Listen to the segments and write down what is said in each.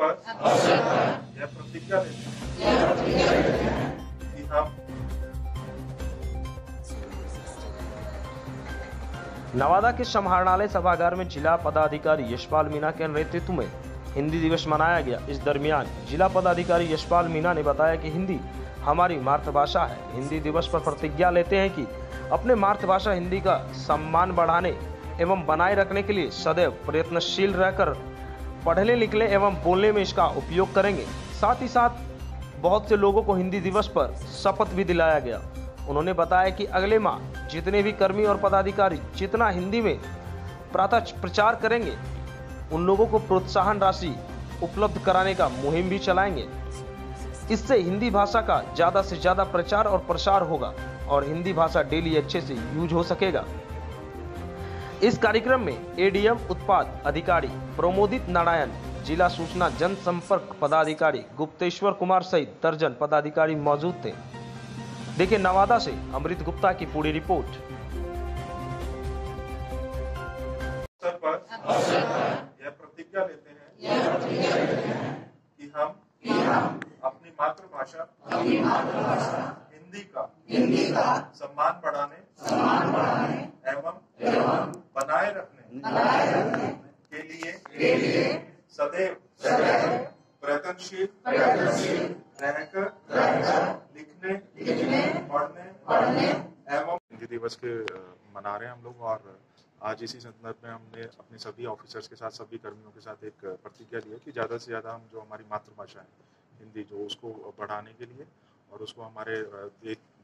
यह प्रतिज्ञा लेते हैं। कि हम नवादा के समाहरणालय सभागार में जिला पदाधिकारी यशपाल मीना के नेतृत्व में हिंदी दिवस मनाया गया। इस दरमियान जिला पदाधिकारी यशपाल मीना ने बताया कि हिंदी हमारी मातृभाषा है। हिंदी दिवस पर प्रतिज्ञा लेते हैं कि अपने मातृभाषा हिंदी का सम्मान बढ़ाने एवं बनाए रखने के लिए सदैव प्रयत्नशील रहकर पढ़ने लिखने एवं बोलने में इसका उपयोग करेंगे। साथ ही साथ, बहुत से लोगों को हिंदी दिवस पर शपथ भी दिलाया गया। उन्होंने बताया कि अगले माह जितने भी कर्मी और पदाधिकारी जितना हिंदी में प्रातः प्रचार करेंगे, उन लोगों को प्रोत्साहन राशि उपलब्ध कराने का मुहिम भी चलाएँगे। इससे हिंदी भाषा का ज़्यादा से ज़्यादा प्रचार और प्रसार होगा और हिंदी भाषा डेली अच्छे से यूज़ हो सकेगा। इस कार्यक्रम में एडीएम उत्पाद अधिकारी प्रमोदित नारायण जिला सूचना जनसंपर्क पदाधिकारी गुप्तेश्वर कुमार सहित दर्जन पदाधिकारी मौजूद थे। देखिए नवादा से अमृत गुप्ता की पूरी रिपोर्ट। अवसर पर यह प्रतिज्ञा लेते हैं कि हम अपनी मातृभाषा हिंदी का सम्मान बढ़ाने बनाए रखने के लिए सदैव प्रयत्नशील रहकर लिखने पढ़ने एवं हिंदी दिवस के मना रहे हैं हम लोग और आज इसी संदर्भ में हमने अपने सभी ऑफिसर्स के साथ सभी कर्मियों के साथ एक प्रतिज्ञा ली है कि ज़्यादा से ज़्यादा हम जो हमारी मातृभाषा है हिंदी जो उसको बढ़ाने के लिए और उसको हमारे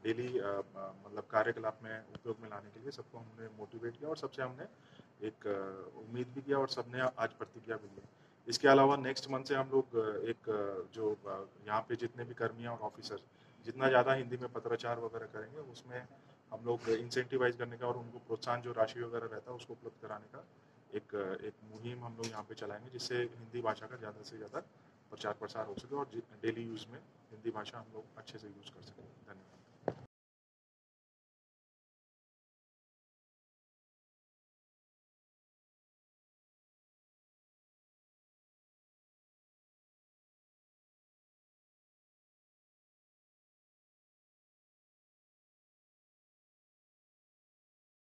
डेली मतलब कार्यकलाप में उपयोग में लाने के लिए सबको हमने मोटिवेट किया और सबसे हमने एक उम्मीद भी किया और सबने आज प्रतिज्ञा भी ली इसके अलावा नेक्स्ट मंथ से हम लोग एक जो यहाँ पे जितने भी कर्मी और ऑफिसर जितना ज़्यादा हिंदी में पत्राचार वगैरह करेंगे, उसमें हम लोग इंसेंटिवाइज करने का और उनको प्रोत्साहन जो राशि वगैरह रहता है, उसको उपलब्ध कराने का एक एक मुहिम हम लोग यहाँ पे चलाएँगे, जिससे हिंदी भाषा का ज़्यादा से ज़्यादा प्रचार प्रसार हो सके और डेली यूज़ में हिंदी भाषा हम लोग अच्छे से यूज़ कर सकें। धन्यवाद।